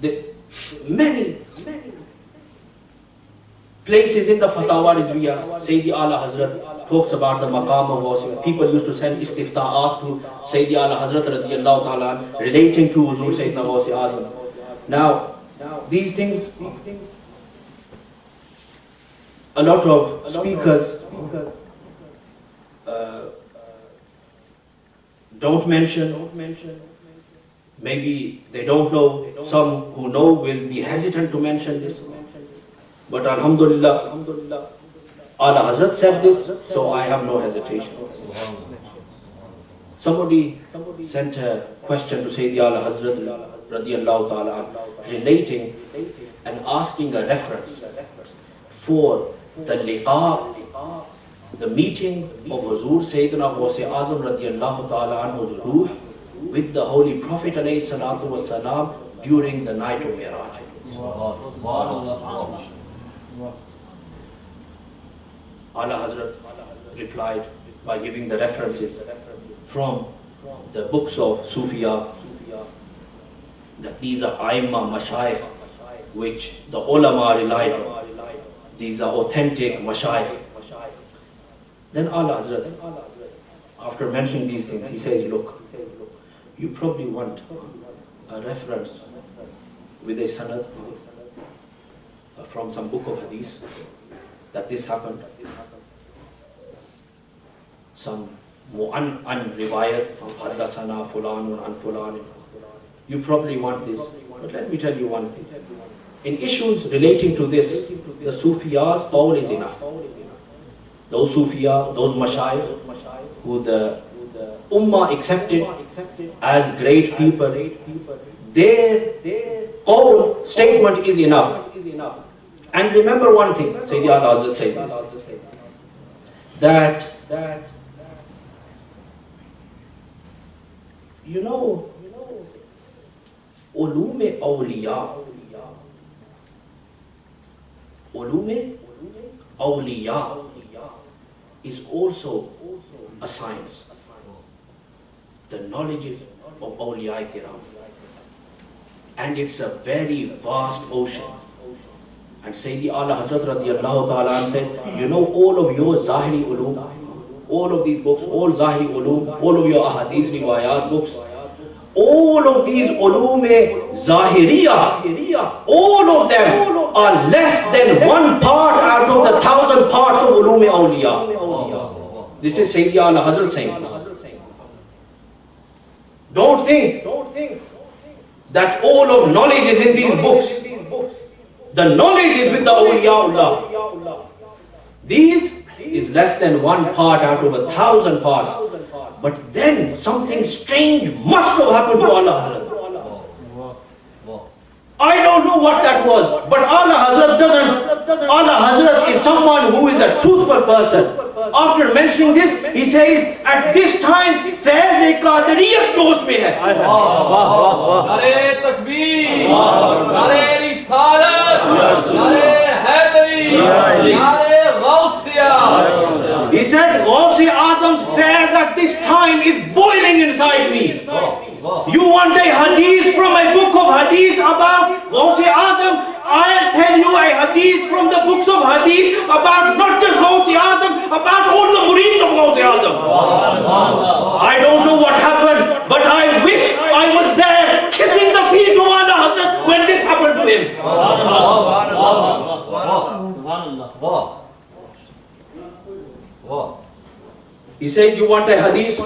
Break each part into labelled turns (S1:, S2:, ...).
S1: the many, many places in the Fatawa Rizviya, Sayyidi Ala Hazrat talks about the maqam of Ghaus. People used to send istifta'at to Sayyidi Ala Hazrat radiallahu ta'ala relating to Huzur Sayyidina Ghaus Azam. Now, these things, a lot of speakers uh, don't mention, maybe they don't know, some who know will be hesitant to mention this. But Alhamdulillah, Ala Hazrat said this, so I have no hesitation. Somebody sent a question to Sayyidi Ala Hazrat radiallahu ta'ala relating and asking a reference for the liqa, the meeting of Huzur Sayyidina Ghaus Azam radiallahu ta'ala ruh with the Holy Prophet wasalam during the night of Miraj. Ala Hazrat replied by giving the references from the books of Sufiya that these are Aimma Mashayikh which the ulama relied on. These are authentic Mashayikh. Then Ala Hazrat, after mentioning these things, he says, look, you probably want a reference with a sanad from some book of hadith that this happened. Some un riwayat from Haddasana, Fulan, and Fulan. You probably want this. But let me tell you one thing. In issues relating to this, the Sufiya's qawl is enough. Those Sufiya, those Mashayikh, who the Ummah accepted as great people, their qawl statement is enough. And remember one thing, Sayyidi Allah said this, that, that you know, ulum awliya, ulum awliya is also a science. The knowledge of awliya kiram. And it's a very vast ocean. And Sayyidi Allah Hazrat radiallahu ta'ala said, you know all of your Zahiri ulum, all of these books, all Zahiri ulum, all of your ahadith riwayat books, all of these ulum zahiriya, all of them are less than one part out of the thousand parts of ulum awliya. This is Sayyidi Allah Hazrat saying. Don't think that all of knowledge is in these books. The knowledge is with the awliyaullah. These is less than one part out of a thousand parts. But then something strange must have happened to Allah. I don't know what that was, but Ala Hazrat doesn't. Ala Hazrat is someone who is a truthful person. After mentioning this, he says, at this time, faiz e qadariyat josh mein hai.
S2: Nare takbir, nare risalat, nare haidari, nare ghausiyah.
S1: He said, Ghausiyah Azam faiz at this time is boiling inside me. You want a hadith from a book of hadith about Ghausiyah Azam? I'll tell you a hadith from the books of hadith about I don't know what happened, but I wish I was there kissing the feet of Ala Hazrat when this happened to him. He says, You want a hadith?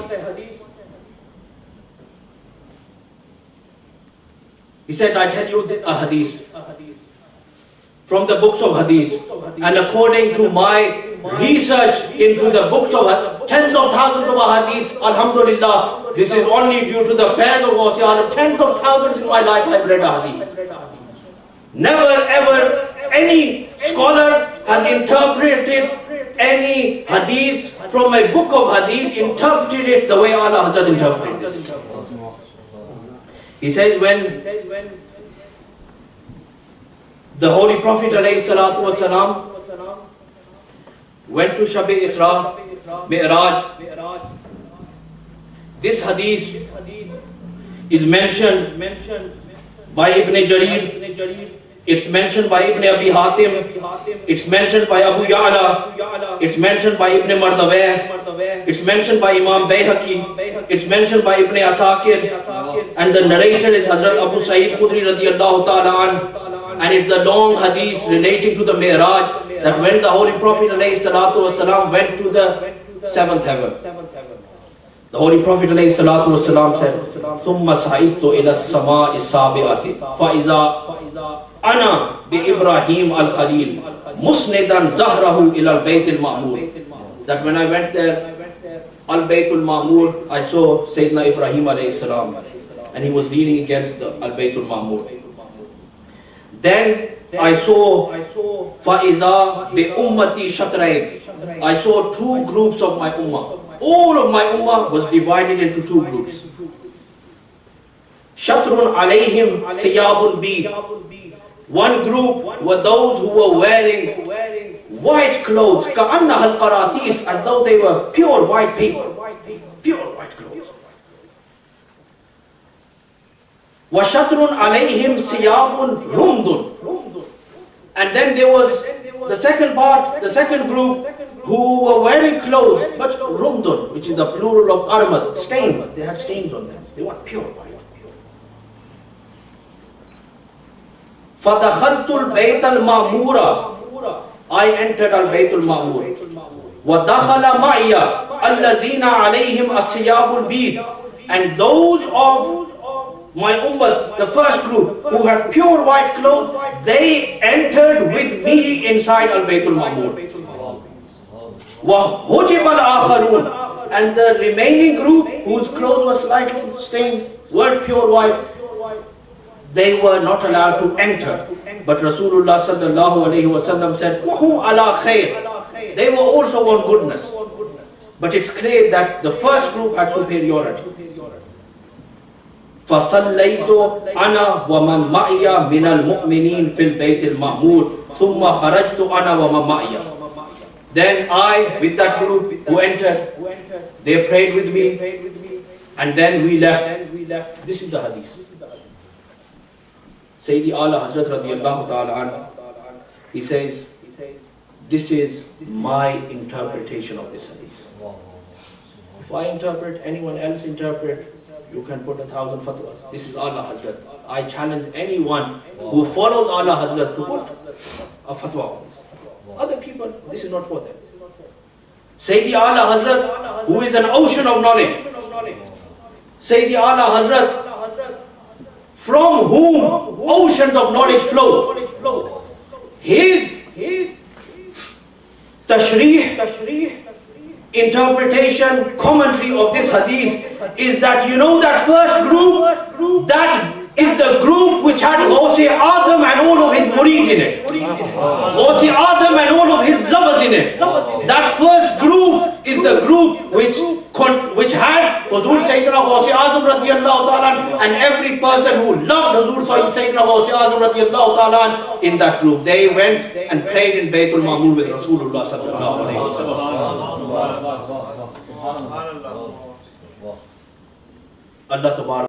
S1: He said, I tell you a hadith from the books of hadith, and according to my research into the books of tens of thousands of hadith, alhamdulillah, this is only due to the faiz of Ghaus Tens of thousands in my life I've read a hadith. Never ever any scholar has interpreted any hadith from a book of hadith, interpreted it the way Ala Hazrat interpreted this. He says when the Holy Prophet ﷺ went to Shabi Isra, Mi'raj, this hadith is mentioned by Ibn Jarir, it's mentioned by Ibn Abi Hatim, it's mentioned by Abu Ya'la, it's mentioned by Ibn Mardaweh, it's mentioned by Imam Bayhaqi, it's mentioned by Ibn Asakir, and the narrator is Hazrat Abu Sa'id Khudri radiallahu ta'ala and it's the long hadith relating to the Mi'raj, that when the Holy Prophet والسلام, went to the seventh heaven, the Holy Prophet والسلام, said, ثُمَّ سَعِدْتُ إِلَى السَّمَاءِ السَّابِعَةِ فَإِذَا أَنَا بِإِبْرَاهِيمَ الْخَلِيلِ مُسْنِدًا زَهْرَهُ إِلَى الْبَيْتِ الْمَعْمُورِ That when I went there, Al-Baytul Ma'mur, I saw Sayyidina Ibrahim alayhi salam, and he was leaning against the Al-Baytul Ma'mur. Then I saw Faiza bi ummati shatrain. I saw two groups of my ummah. All of my ummah was divided into two groups. Shatrun alayhim siyabun bid. One group were those who were wearing white clothes, ka'annah al-qaratis, as though they were pure white people. Pure white clothes. وَشَطْرٌ عَلَيْهِمْ سِيَابٌ رُمْدٌ And then there was the second part, the second group, who were wearing clothes, but rumdun, which is the plural of armad, stained. They had stains on them. They were pure white. فَدَخَلْتُ الْبَيْتَ الْمَعْمُورَ I entered al-Bayt al-Ma'mur. وَدَخَلَ مَعِيَ الَّذِينَ عَلَيْهِمْ السِّيَابُ الْبِيدِ And those of my ummah, the first group who had pure white clothes, they entered with me inside Al-Baytul Ma'mur. And the remaining group whose clothes were slightly stained, were pure white, they were not allowed to enter. But Rasulullah sallallahu alayhi wasallam said, Wahum ala khair. They were also on goodness. But it's clear that the first group had superiority. فصليت أنا ومن معي من المؤمنين في البيت المعمور ثم خرجت أنا ومن معي Then I, with that group who entered, they prayed with me, and then we left. This is the hadith. Sayyidi Allah Hazrat radiallahu ta'ala he says, this is my interpretation of this hadith. If I interpret, anyone else interpret, you can put a thousand fatwas. This is Ala Hazrat. I challenge anyone who follows Ala Hazrat to put a fatwa on this. Other people, this is not for them. Sayyidi Ala Hazrat, who is an ocean of knowledge. Sayyidi Ala Hazrat, from whom oceans of knowledge flow. His, his tashrih, interpretation, commentary of this hadith is that you know that first group, that is the group which had Ghosi Azam and all of his murids in it. Ghosi Azam and all of his lovers in it. That first group is the group which which had Huzur Sayyidina Ghosi Azam radiallahu ta'ala and every person who loved Huzur Sayyidina Ghosi Azam radiallahu ta'ala in that group. They went and prayed in Baytul Ma'mur with Rasulullah sallallahu alayhi wa sallam. Allah